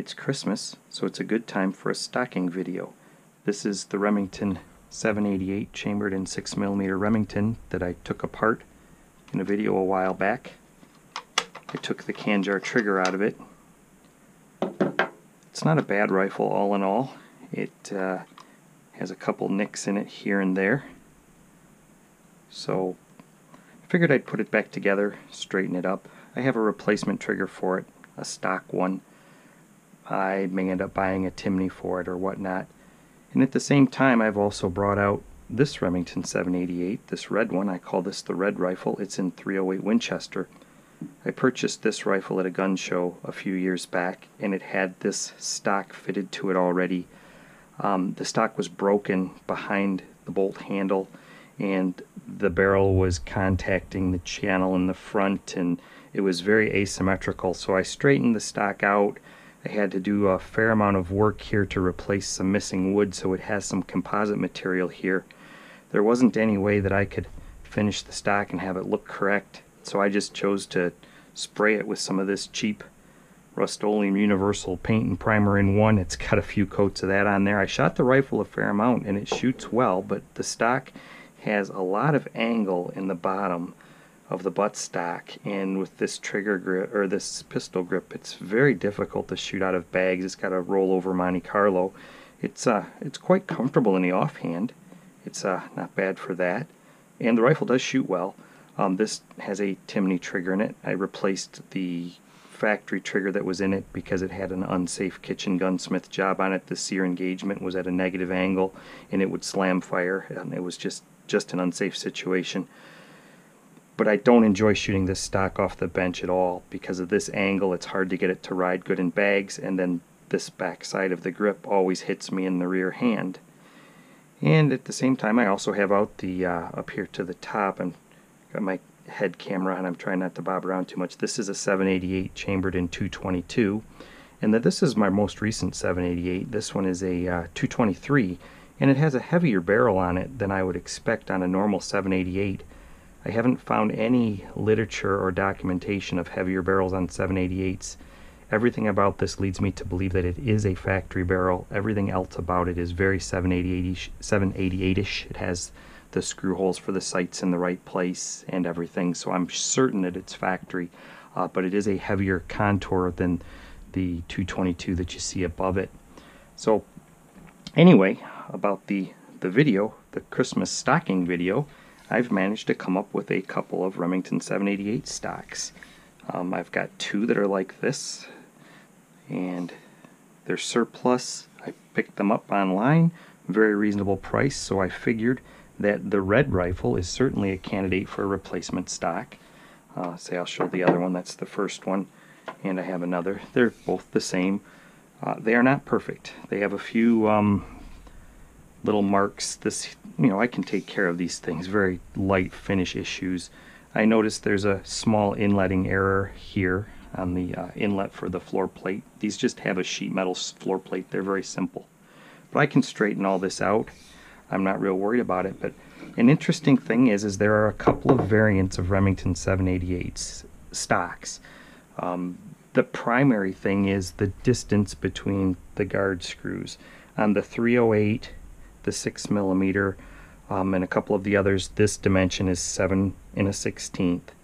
It's Christmas, so it's a good time for a stocking video. This is the Remington 788 chambered in 6mm Remington that I took apart in a video a while back. I took the Canjar trigger out of it. It's not a bad rifle all in all. It uh, has a couple nicks in it here and there. So I figured I'd put it back together, straighten it up. I have a replacement trigger for it, a stock one. I may end up buying a Timney for it or whatnot. And at the same time, I've also brought out this Remington 788, this red one. I call this the red rifle. It's in 308 Winchester. I purchased this rifle at a gun show a few years back, and it had this stock fitted to it already. Um, the stock was broken behind the bolt handle, and the barrel was contacting the channel in the front, and it was very asymmetrical. So I straightened the stock out I had to do a fair amount of work here to replace some missing wood so it has some composite material here. There wasn't any way that I could finish the stock and have it look correct so I just chose to spray it with some of this cheap Rust-Oleum Universal Paint and Primer in one. It's got a few coats of that on there. I shot the rifle a fair amount and it shoots well but the stock has a lot of angle in the bottom of the butt stock and with this trigger grip or this pistol grip it's very difficult to shoot out of bags. It's got a rollover Monte Carlo. It's uh it's quite comfortable in the offhand. It's uh not bad for that. And the rifle does shoot well. Um, this has a Timney trigger in it. I replaced the factory trigger that was in it because it had an unsafe kitchen gunsmith job on it. The sear engagement was at a negative angle and it would slam fire and it was just just an unsafe situation but I don't enjoy shooting this stock off the bench at all. Because of this angle it's hard to get it to ride good in bags and then this back side of the grip always hits me in the rear hand. And at the same time I also have out the uh, up here to the top and got my head camera on. I'm trying not to bob around too much. This is a 788 chambered in 222 and that this is my most recent 788 this one is a uh, 223 and it has a heavier barrel on it than I would expect on a normal 788 I haven't found any literature or documentation of heavier barrels on 788s. Everything about this leads me to believe that it is a factory barrel. Everything else about it is very 788-ish. 788-ish. It has the screw holes for the sights in the right place and everything, so I'm certain that it's factory. Uh, but it is a heavier contour than the 222 that you see above it. So anyway, about the, the video, the Christmas stocking video, I've managed to come up with a couple of Remington 788 stocks. Um, I've got two that are like this, and they're surplus. I picked them up online, very reasonable price, so I figured that the red rifle is certainly a candidate for a replacement stock. Uh, say I'll show the other one, that's the first one, and I have another. They're both the same. Uh, they are not perfect. They have a few um, little marks. This, you know, I can take care of these things, very light finish issues. I noticed there's a small inletting error here on the uh, inlet for the floor plate. These just have a sheet metal floor plate. They're very simple. But I can straighten all this out. I'm not real worried about it. But an interesting thing is, is there are a couple of variants of Remington 788s stocks. Um, the primary thing is the distance between the guard screws. On the 308 the 6 millimeter, um, and a couple of the others, this dimension is 7 and a 16th.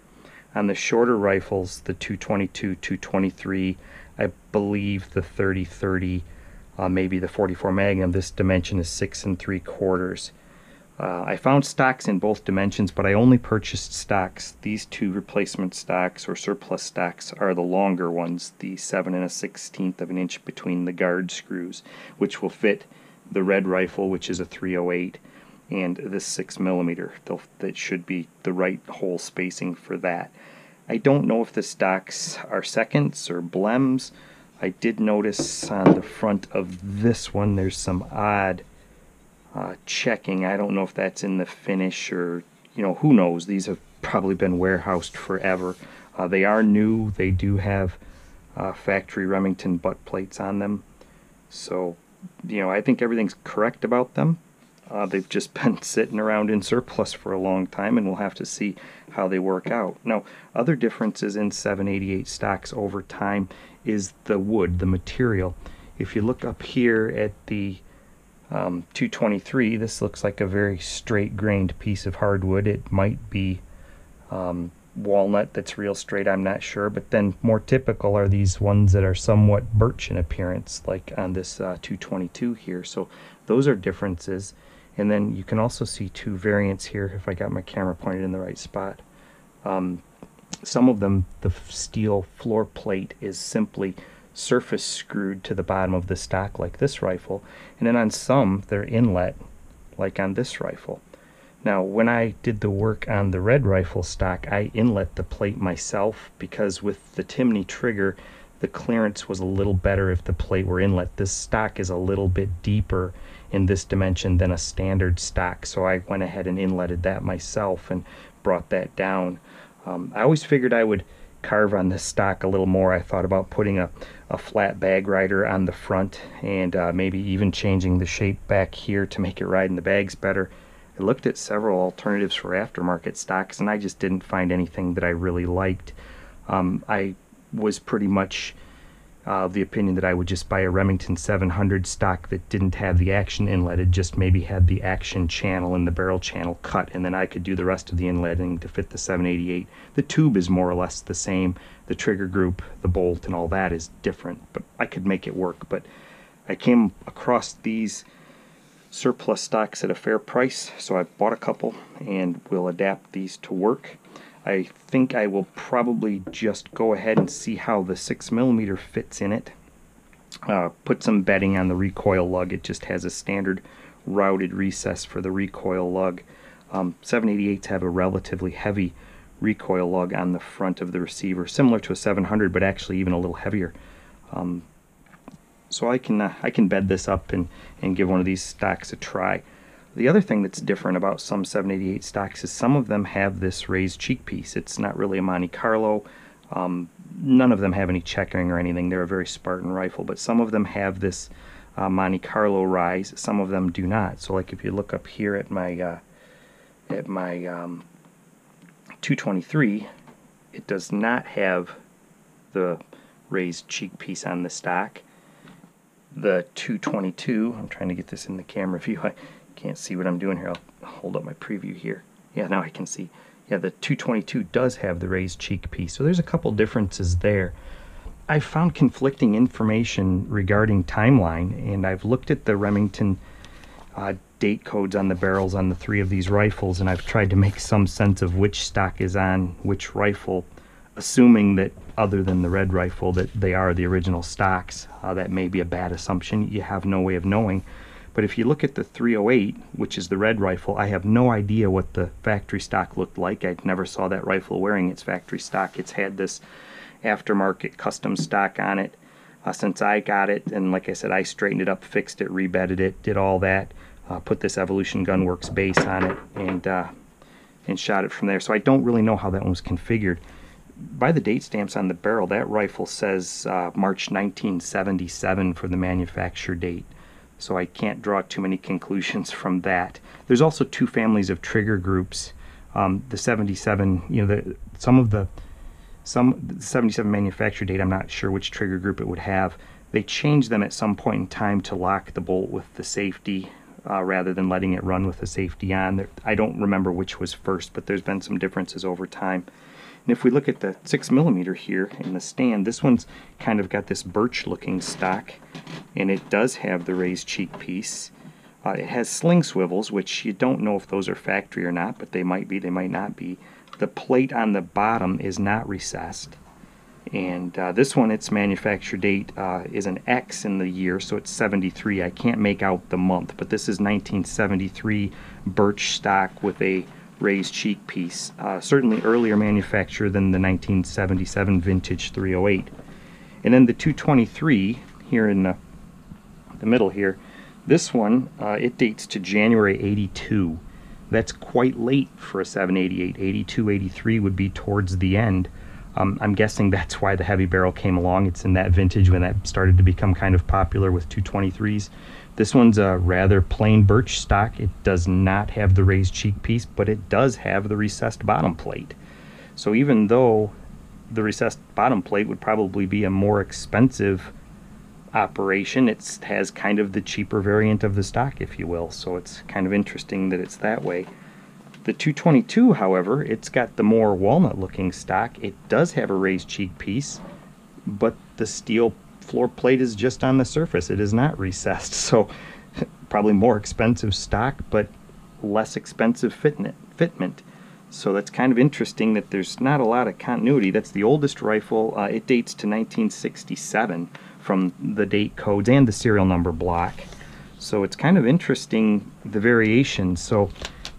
On the shorter rifles, the 222, 223, I believe the 30-30, uh, maybe the 44 Magnum, this dimension is 6 and 3 quarters. Uh, I found stocks in both dimensions, but I only purchased stocks. These two replacement stocks or surplus stocks are the longer ones, the 7 and a 16th of an inch between the guard screws, which will fit the red rifle, which is a 308, and this 6 millimeter. That should be the right hole spacing for that. I don't know if the stocks are seconds or blems. I did notice on the front of this one there's some odd uh, checking. I don't know if that's in the finish or, you know, who knows. These have probably been warehoused forever. Uh, they are new. They do have uh, factory Remington butt plates on them. So you know, I think everything's correct about them. Uh, they've just been sitting around in surplus for a long time, and we'll have to see how they work out. Now, other differences in 788 stocks over time is the wood, the material. If you look up here at the um, 223, this looks like a very straight grained piece of hardwood. It might be um, walnut that's real straight, I'm not sure. But then more typical are these ones that are somewhat birch in appearance, like on this uh, 222 here. So those are differences. And then you can also see two variants here if I got my camera pointed in the right spot. Um, some of them, the steel floor plate is simply surface screwed to the bottom of the stock like this rifle. And then on some, they're inlet like on this rifle. Now, when I did the work on the red rifle stock, I inlet the plate myself because with the Timney trigger, the clearance was a little better if the plate were inlet. This stock is a little bit deeper in this dimension than a standard stock, so I went ahead and inletted that myself and brought that down. Um, I always figured I would carve on this stock a little more. I thought about putting a, a flat bag rider on the front and uh, maybe even changing the shape back here to make it ride in the bags better. I looked at several alternatives for aftermarket stocks and I just didn't find anything that I really liked. Um, I was pretty much uh, of the opinion that I would just buy a Remington 700 stock that didn't have the action inlet. It just maybe had the action channel and the barrel channel cut, and then I could do the rest of the inletting to fit the 788. The tube is more or less the same. The trigger group, the bolt, and all that is different, but I could make it work. But I came across these surplus stocks at a fair price, so I bought a couple and will adapt these to work. I think I will probably just go ahead and see how the 6mm fits in it. Uh, put some bedding on the recoil lug. It just has a standard routed recess for the recoil lug. Um, 788s have a relatively heavy recoil lug on the front of the receiver, similar to a 700, but actually even a little heavier. Um, so I can uh, I can bed this up and, and give one of these stocks a try. The other thing that's different about some 788 stocks is some of them have this raised cheek piece. It's not really a Monte Carlo. Um, none of them have any checkering or anything. They're a very Spartan rifle, but some of them have this uh, Monte Carlo rise. Some of them do not. So, like if you look up here at my uh, at my um, 223, it does not have the raised cheek piece on the stock the 222. I'm trying to get this in the camera view. Can't see what I'm doing here. I'll hold up my preview here. Yeah, now I can see. Yeah, the 222 does have the raised cheek piece. So there's a couple differences there. I found conflicting information regarding timeline, and I've looked at the Remington uh, date codes on the barrels on the three of these rifles, and I've tried to make some sense of which stock is on which rifle assuming that other than the red rifle that they are the original stocks. Uh, that may be a bad assumption. You have no way of knowing. But if you look at the 308, which is the red rifle, I have no idea what the factory stock looked like. I never saw that rifle wearing its factory stock. It's had this aftermarket custom stock on it uh, since I got it. And like I said, I straightened it up, fixed it, rebedded it, did all that, uh, put this Evolution Gunworks base on it, and uh, and shot it from there. So I don't really know how that one was configured by the date stamps on the barrel, that rifle says uh, March 1977 for the manufacture date. So I can't draw too many conclusions from that. There's also two families of trigger groups. Um, the 77, you know, the, some of the some the 77 manufacture date, I'm not sure which trigger group it would have. They changed them at some point in time to lock the bolt with the safety uh, rather than letting it run with the safety on. I don't remember which was first, but there's been some differences over time. And if we look at the 6 millimeter here in the stand, this one's kind of got this birch looking stock, and it does have the raised cheek piece. Uh, it has sling swivels, which you don't know if those are factory or not, but they might be, they might not be. The plate on the bottom is not recessed. And uh, this one, its manufacture date uh, is an X in the year, so it's 73. I can't make out the month, but this is 1973 birch stock with a raised cheek piece, uh, certainly earlier manufacture than the 1977 vintage 308. And then the 223 here in the, the middle here, this one, uh, it dates to January 82. That's quite late for a 788. 82, 83 would be towards the end. Um, I'm guessing that's why the heavy barrel came along. It's in that vintage when that started to become kind of popular with 223s. This one's a rather plain birch stock. It does not have the raised cheek piece, but it does have the recessed bottom plate. So even though the recessed bottom plate would probably be a more expensive operation, it has kind of the cheaper variant of the stock, if you will. So it's kind of interesting that it's that way. The 222, however, it's got the more walnut looking stock. It does have a raised cheek piece, but the steel floor plate is just on the surface. It is not recessed. So probably more expensive stock, but less expensive fitment. fitment. So that's kind of interesting that there's not a lot of continuity. That's the oldest rifle. Uh, it dates to 1967 from the date codes and the serial number block. So it's kind of interesting the variations. So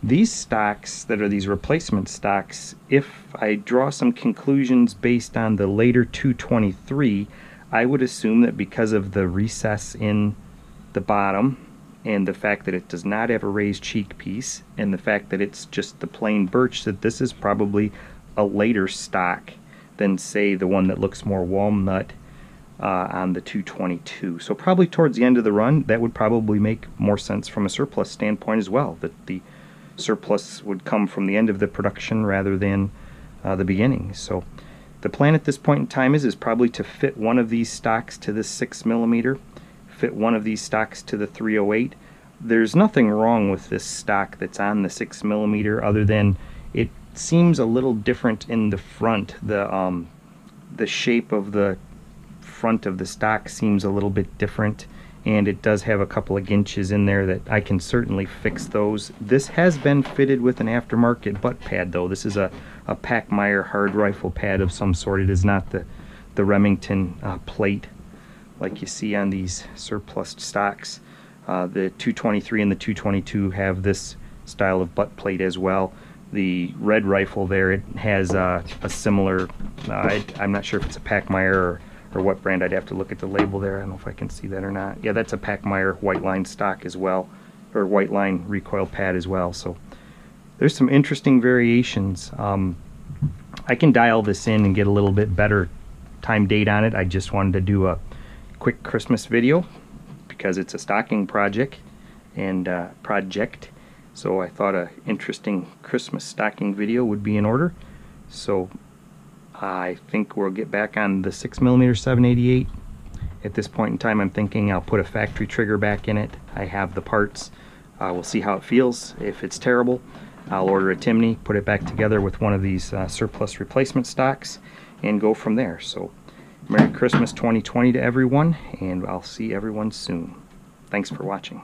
these stocks that are these replacement stocks, if I draw some conclusions based on the later 223, I would assume that because of the recess in the bottom and the fact that it does not have a raised cheek piece and the fact that it's just the plain birch that this is probably a later stock than say the one that looks more walnut uh, on the 222. So probably towards the end of the run that would probably make more sense from a surplus standpoint as well that the surplus would come from the end of the production rather than uh, the beginning. So the plan at this point in time is is probably to fit one of these stocks to the 6 millimeter, fit one of these stocks to the 308. There's nothing wrong with this stock that's on the 6 millimeter other than it seems a little different in the front. The um, the shape of the front of the stock seems a little bit different and it does have a couple of ginches in there that I can certainly fix those. This has been fitted with an aftermarket butt pad though. This is a, a Pachmayr hard rifle pad of some sort. It is not the, the Remington uh, plate like you see on these surplus stocks. Uh, the 223 and the 222 have this style of butt plate as well. The red rifle there, it has uh, a similar, uh, I, am not sure if it's a Pachmayr or or what brand I'd have to look at the label there. I don't know if I can see that or not. Yeah, that's a Pachmayr white line stock as well, or white line recoil pad as well. So there's some interesting variations. Um, I can dial this in and get a little bit better time date on it. I just wanted to do a quick Christmas video because it's a stocking project and uh, project. So I thought a interesting Christmas stocking video would be in order. So I think we'll get back on the 6mm 788. At this point in time I'm thinking I'll put a factory trigger back in it. I have the parts. Uh, we'll see how it feels. If it's terrible, I'll order a Timney, put it back together with one of these uh, surplus replacement stocks, and go from there. So, Merry Christmas 2020 to everyone, and I'll see everyone soon. Thanks for watching.